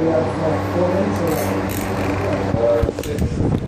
we have like four minutes or? Six.